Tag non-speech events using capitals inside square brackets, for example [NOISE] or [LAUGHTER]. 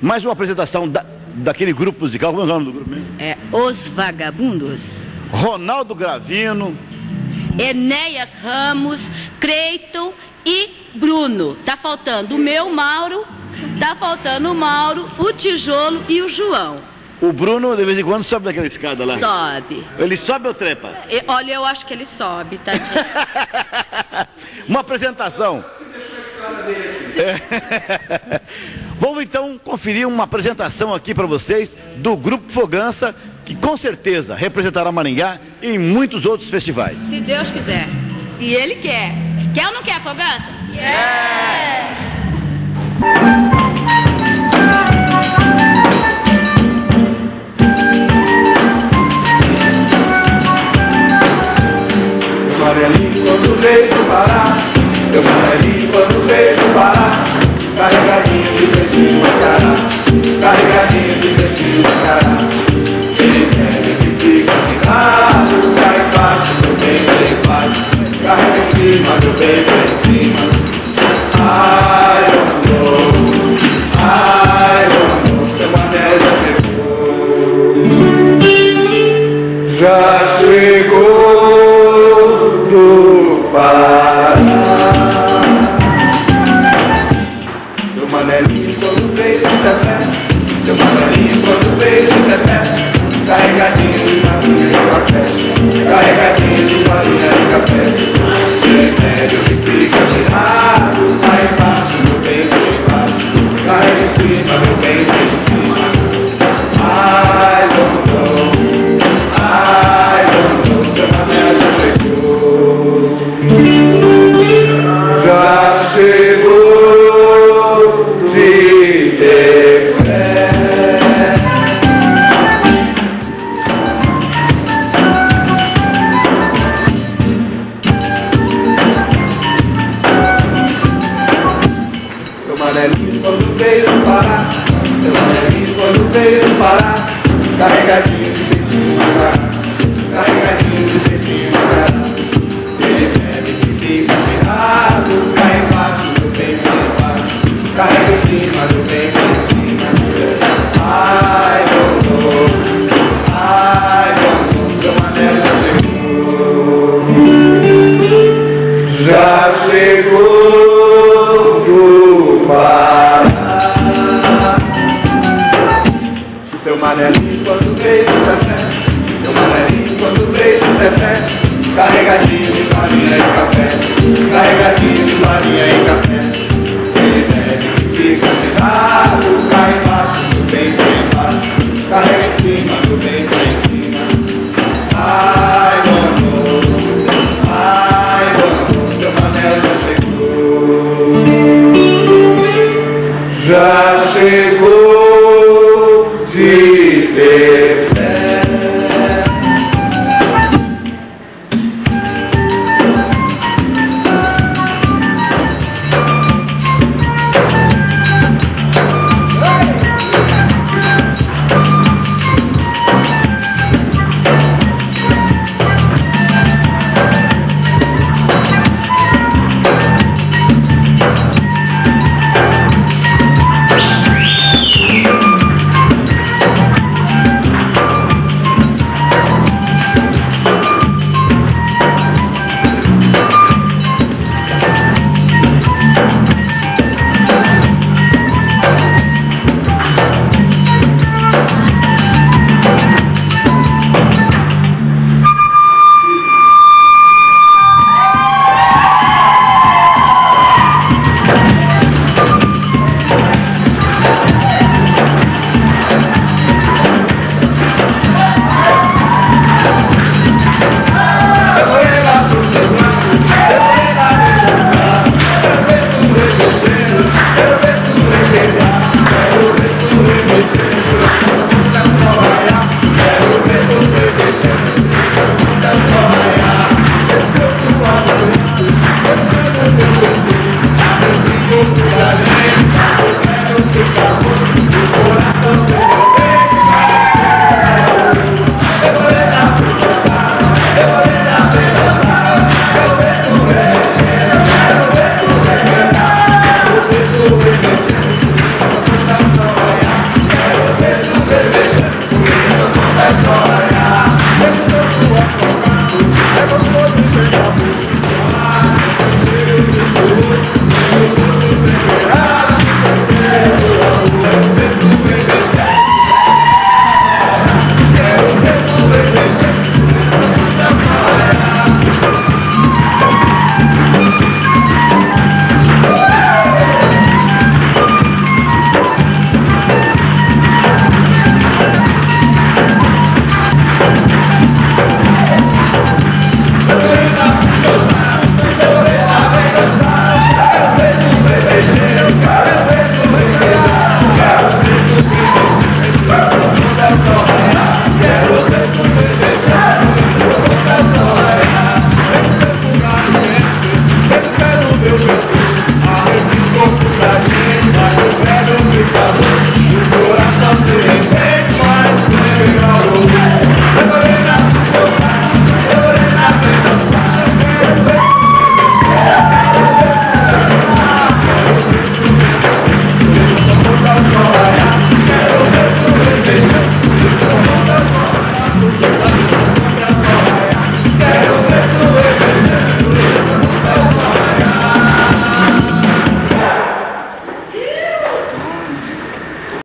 mais uma apresentação da, daquele grupo musical. Como é o nome do grupo mesmo? É Os Vagabundos. Ronaldo Gravino. Enéas Ramos, Creiton e Bruno. Tá faltando o meu Mauro, tá faltando o Mauro, o Tijolo e o João. O Bruno, de vez em quando, sobe daquela escada lá. Sobe. Ele sobe ou trepa? E, olha, eu acho que ele sobe, tadinho. [LAUGHS] Uma apresentação. É. [LAUGHS] Vamos então conferir uma apresentação aqui para vocês do Grupo Fogança, que com certeza representará Maringá em muitos outros festivais. Se Deus quiser. E ele quer. Quer ou não quer, Fogança? Quer! amarelinho quando veio Pará Seu amarelinho veio do Pará Seu manelinho quando veio do Pará Carregadinho de cará Carregadinho Do bem bem